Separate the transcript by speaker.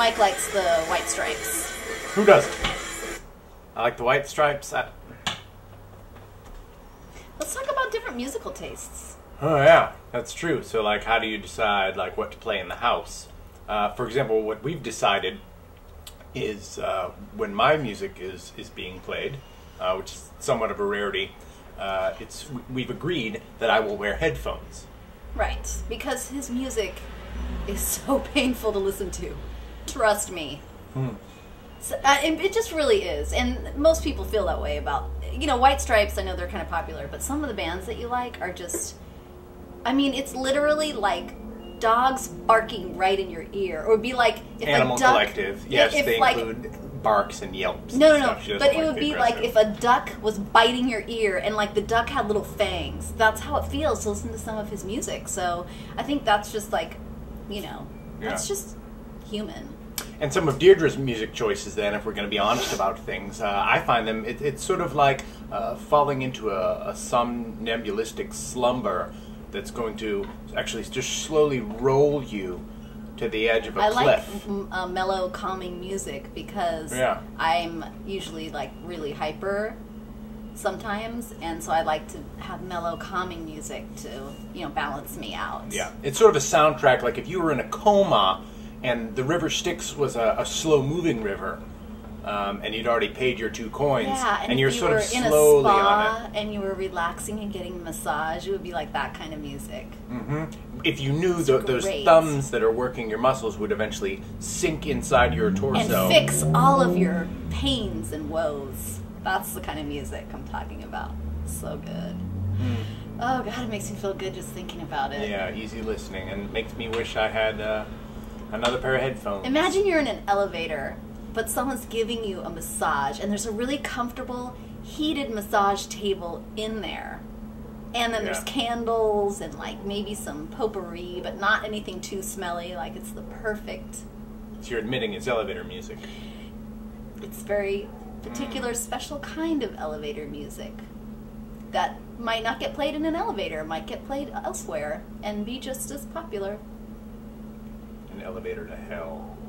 Speaker 1: Mike likes the White Stripes.
Speaker 2: Who doesn't? I like the White Stripes. I,
Speaker 1: Let's talk about different musical tastes.
Speaker 2: Oh yeah, that's true. So like, how do you decide like what to play in the house? Uh, for example, what we've decided is uh, when my music is is being played, uh, which is somewhat of a rarity. Uh, it's we've agreed that I will wear headphones.
Speaker 1: Right, because his music is so painful to listen to. Trust me. So, uh, it, it just really is, and most people feel that way about you know White Stripes. I know they're kind of popular, but some of the bands that you like are just. I mean, it's literally like dogs barking right in your ear, or it'd be like if
Speaker 2: Animal
Speaker 1: a duck,
Speaker 2: Collective, yes,
Speaker 1: if,
Speaker 2: they
Speaker 1: like,
Speaker 2: include barks and yelps.
Speaker 1: No, no. No. But it would be like if a duck was biting your ear and like the duck had little fangs. That's how it feels to listen to some of his music. So I think that's just like, you know, that's
Speaker 2: Yeah.
Speaker 1: just human.
Speaker 2: And some of Deirdre's music choices, then, if we're going to be honest about things, uh, I find them, it, it's sort of like uh, falling into a, a somnambulistic slumber that's going to actually just slowly roll you to the edge of a
Speaker 1: I like
Speaker 2: cliff.
Speaker 1: m- uh, mellow, calming music because
Speaker 2: Yeah.
Speaker 1: I'm usually like really hyper sometimes, and so I like to have mellow, calming music to you know balance me out.
Speaker 2: Yeah, it's sort of a soundtrack. Like if you were in a coma and the river Styx was a, a slow moving river, um, and you'd already paid your two coins,
Speaker 1: Yeah, and,
Speaker 2: and you're
Speaker 1: you
Speaker 2: sort
Speaker 1: were
Speaker 2: of
Speaker 1: in
Speaker 2: slowly
Speaker 1: a
Speaker 2: on
Speaker 1: spa and you were relaxing and getting a massage, it would be like that kind of music.
Speaker 2: it. If you knew tho- those thumbs that are working your muscles would eventually sink inside your torso and
Speaker 1: fix all of your pains and woes. That's the kind of music I'm talking about. So good. Oh god, it makes me feel good just thinking about it.
Speaker 2: Yeah, easy listening, and makes me wish I had uh, another pair of headphones.
Speaker 1: Imagine you're in an elevator, but someone's giving you a massage, and there's a really comfortable, heated massage table in there. And then there's candles and like maybe some potpourri, but not anything too smelly. Like it's the perfect.
Speaker 2: So you're admitting it's elevator music.
Speaker 1: It's very mm. particular, special kind of elevator music that might not get played in an elevator, might get played elsewhere, and be just as popular.
Speaker 2: An elevator to hell.